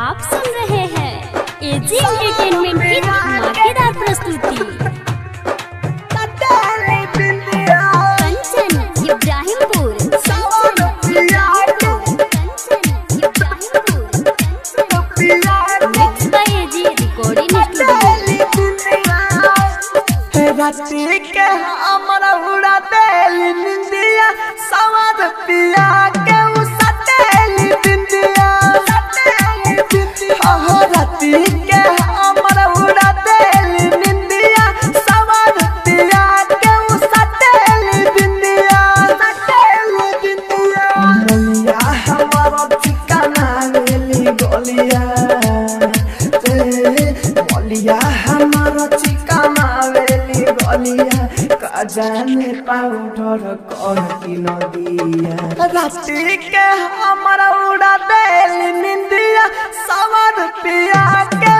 आप सुन रहे हैं एजी एंटरटेनमेंट की धमाकेदार प्रस्तुति। कंचन इब्राहिमपुर। रात्रि के हमरा उड़ा देली निंदिया सवाद पिया के। बलिया का जाने पाउडर नदिया। के हमारा उड़ा देली निंदिया सवार पिया के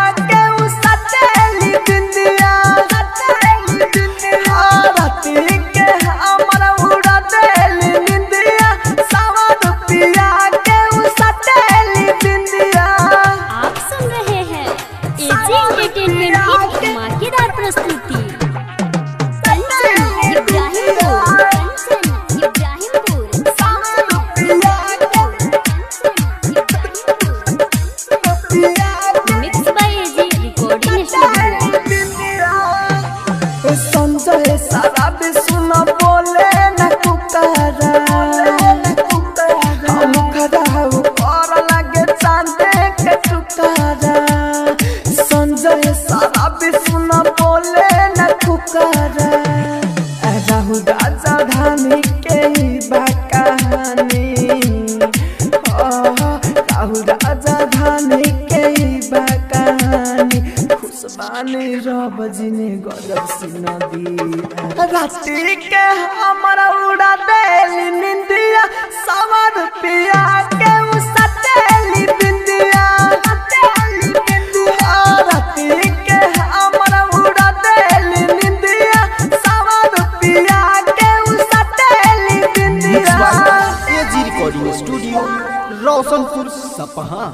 एजी एंटरटेनमेंट की धमाकेदार प्रस्तुति कंचन राजा धानी के राजा धानी के बा कहानी खुशबानी रब जिने गजब के हमारा उड़ा देली निंदिया सवार पिया रिकॉर्डिंग स्टूडियो रोशनपुर सपहा